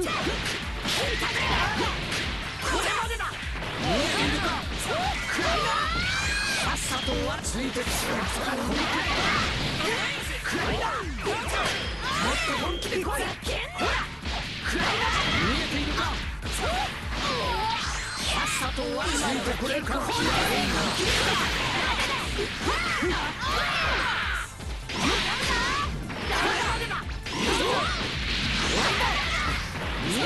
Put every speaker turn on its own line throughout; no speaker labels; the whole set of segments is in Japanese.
What the こ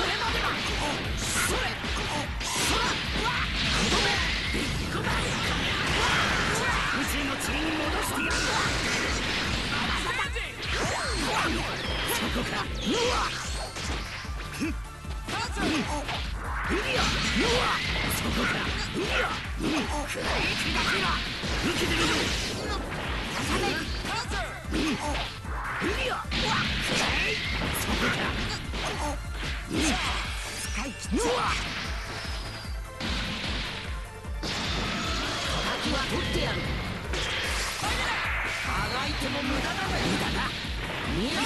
れまでだこかうわこから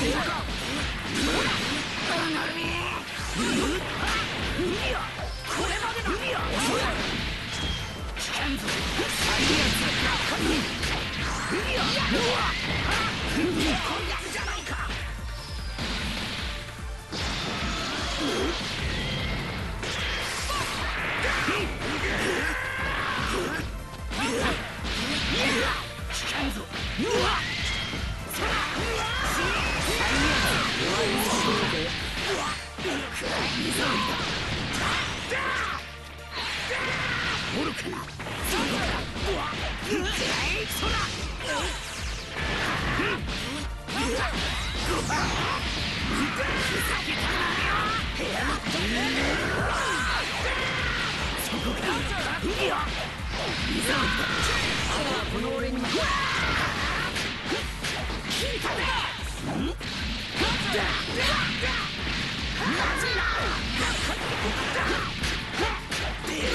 てるぞ Yeah!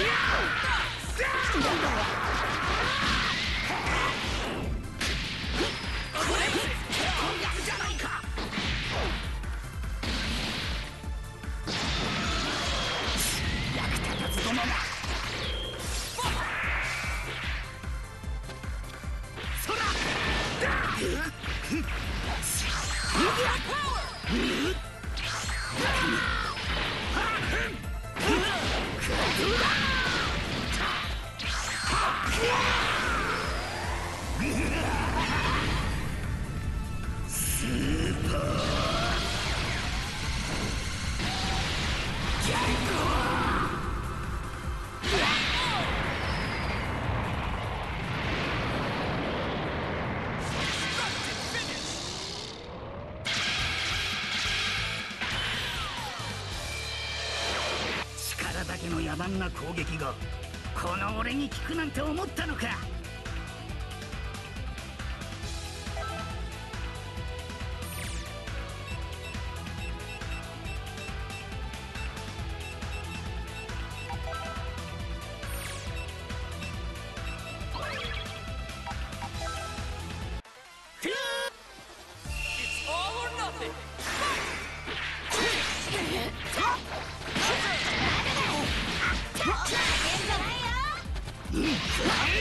Yeah! Power! 力だけの野蛮な攻撃がこの俺に効くなんて思ったのか？Yeah!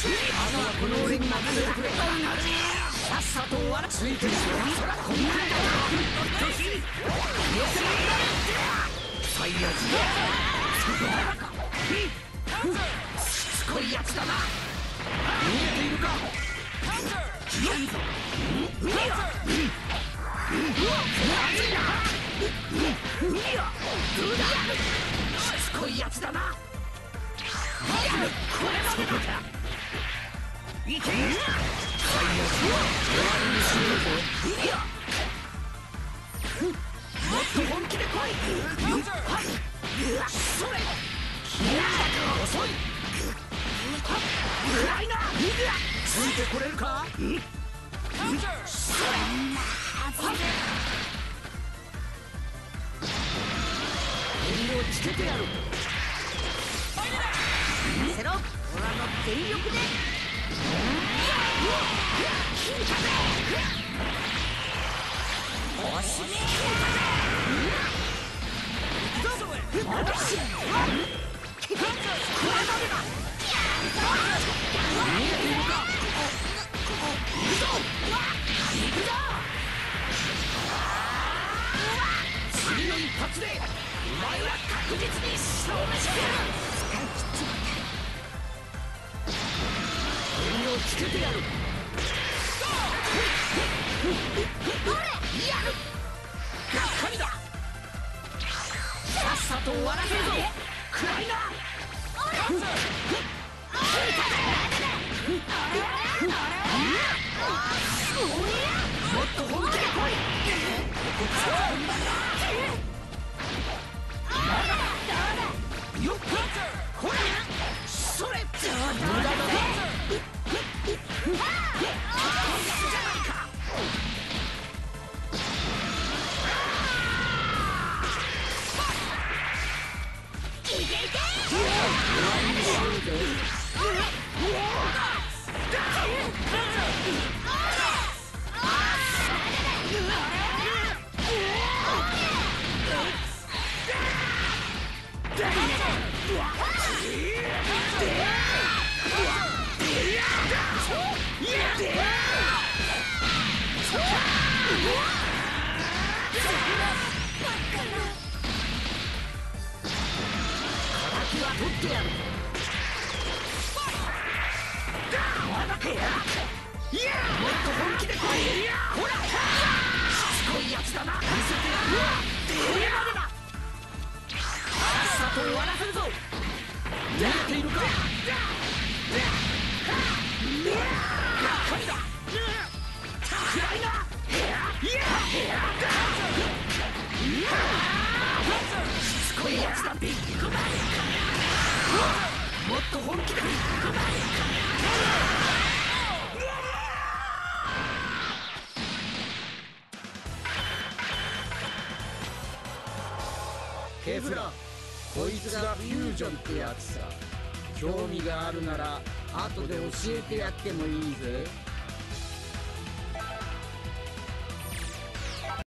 この俺にてくれさっさと終わらこんなしよしつこいやつだなているかうわうわしつこいやつだなこれだ。全力で次の一発でお前は確実に消滅してやるつけてやるほれやるがっかりださっさと終わらせるぞ。暗いな。もっと本気で来いよっほらそれ無駄だ？な敵は取ってやるいやもっと本気で来いほ終わらせるぞ見え。ているかケフラこいつがフュージョンってやつさ。興味があるなら後で教えてやってもいいぜ。